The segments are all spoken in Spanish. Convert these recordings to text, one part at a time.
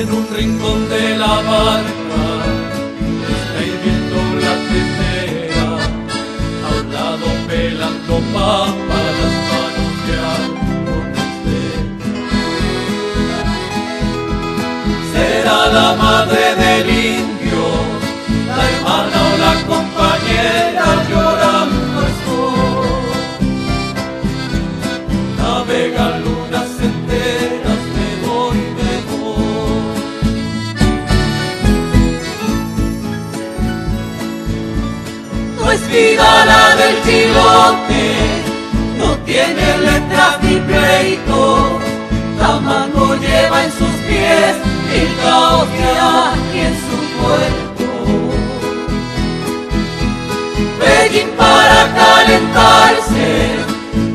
En un rincón de la barca está hirviendo la tetera, a un lado pelando papa las manos de algo Será la madre del del chilote, no tiene letras ni pleito, Tamango lleva en sus pies el caos que hay en su cuerpo. Beijing para calentarse,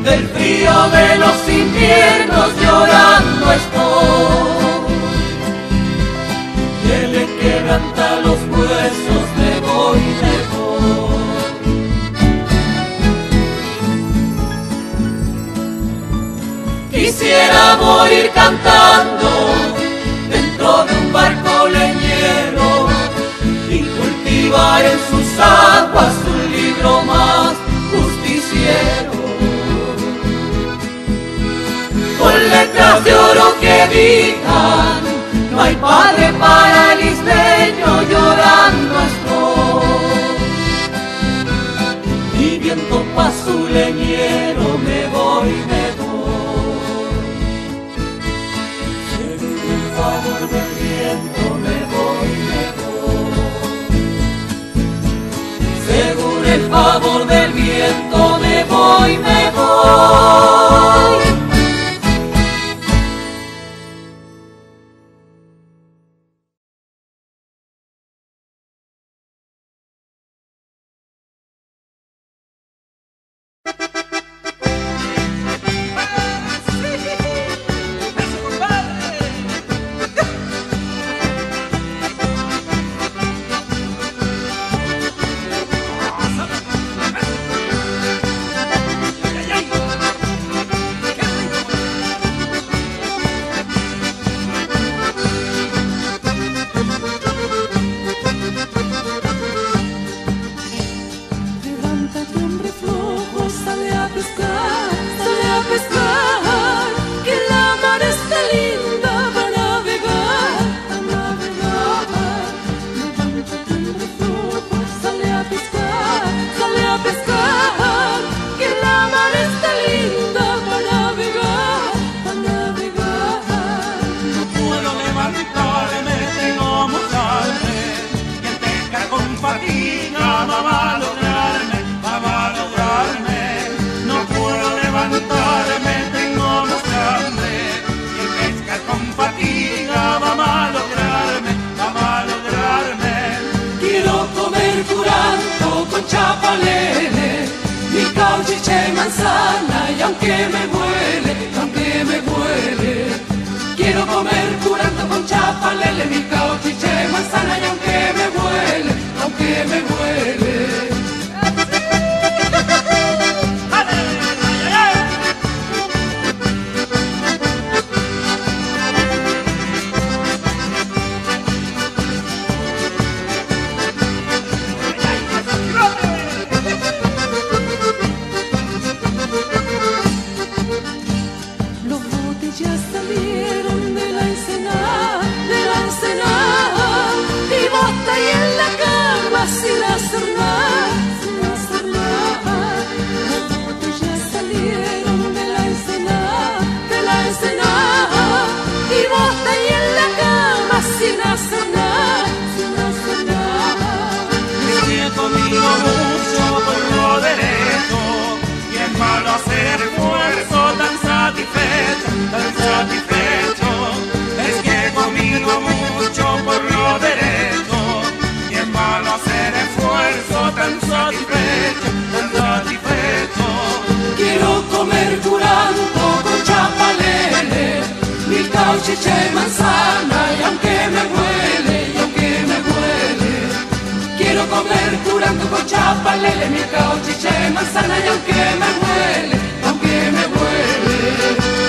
del frío de los inviernos llorando estoy. Morir cantando dentro de un barco leñero y cultivar en sus aguas un libro más justiciero. Con letras de oro que digan, no hay padre para el el favor del viento me voy, chapalele, mi cauchiche manzana y aunque me vuele, aunque me vuele. Quiero comer curanto con chapalele, mi cauchiche manzana y aunque me vuele, aunque me vuele. chicha y manzana y aunque me huele, y aunque me huele, quiero comer curando con chapalele, mi cao manzana y aunque me huele, aunque me huele.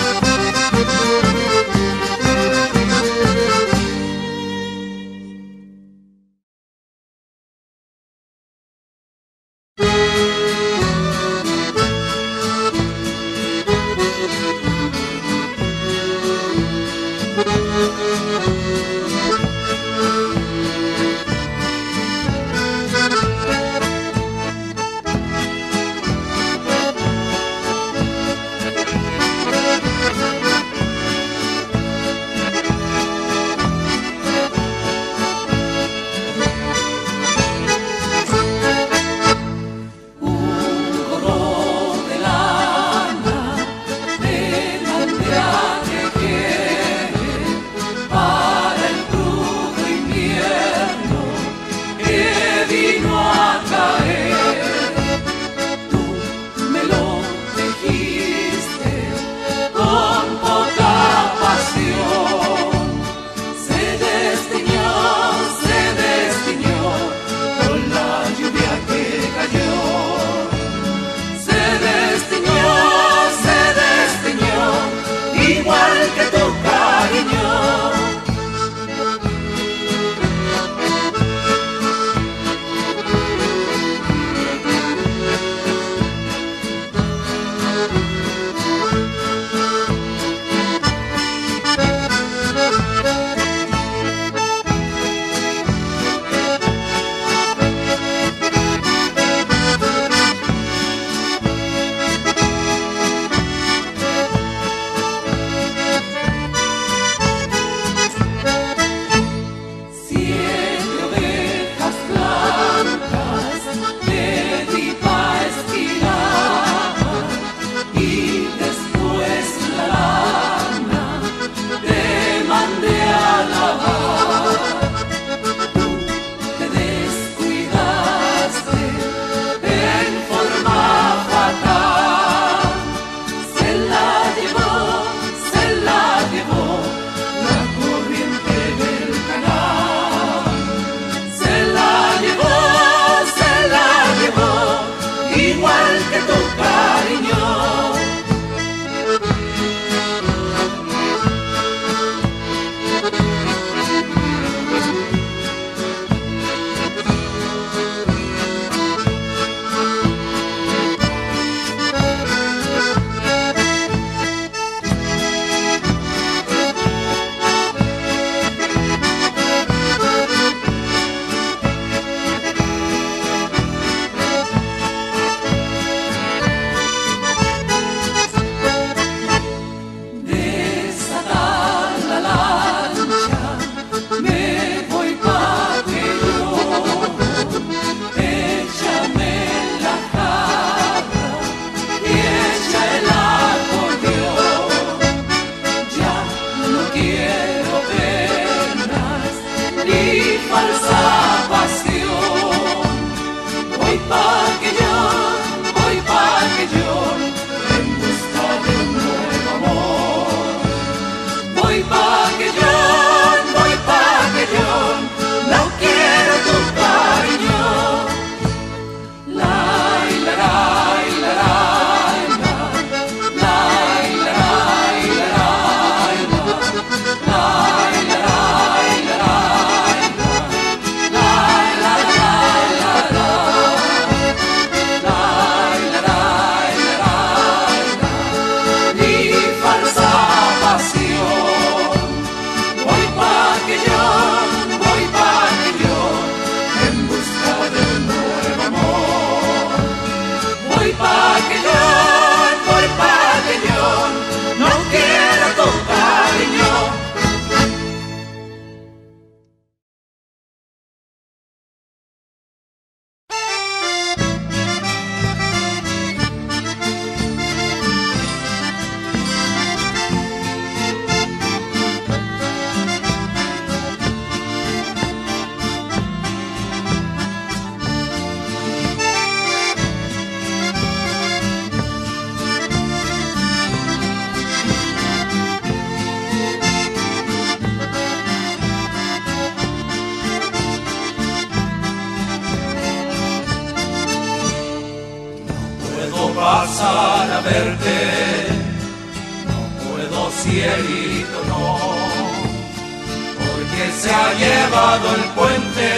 Llevado el puente,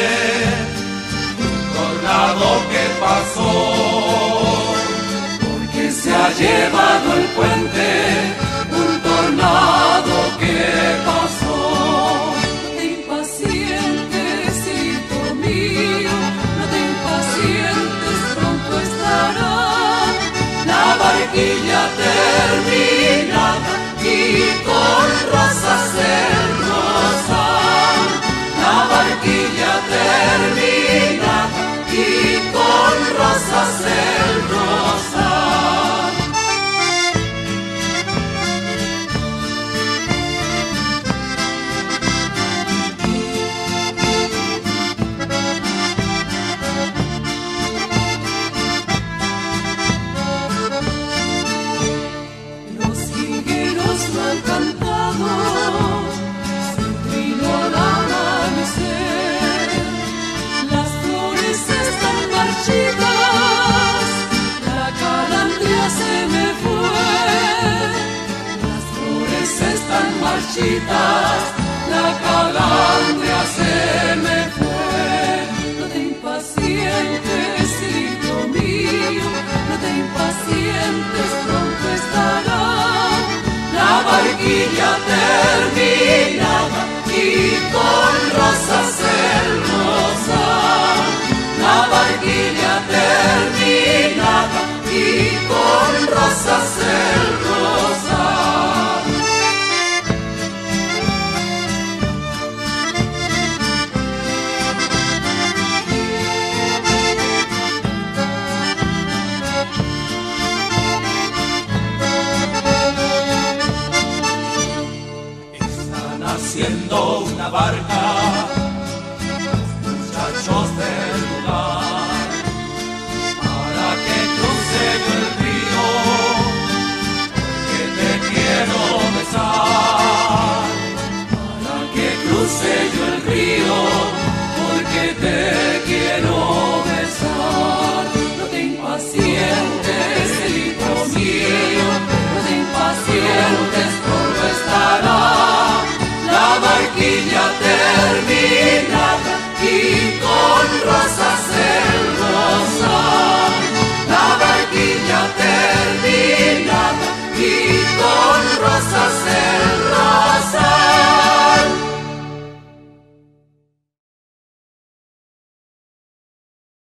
tornado que pasó. Porque se ha llevado el puente, un tornado que pasó. No te impacientes, hijo mío, no te impacientes, pronto estará La barquilla terminada y con rosas la calandria se me fue. No te impacientes, hijo mío, no te impacientes, pronto estará. La barquilla terminada Haciendo una barca,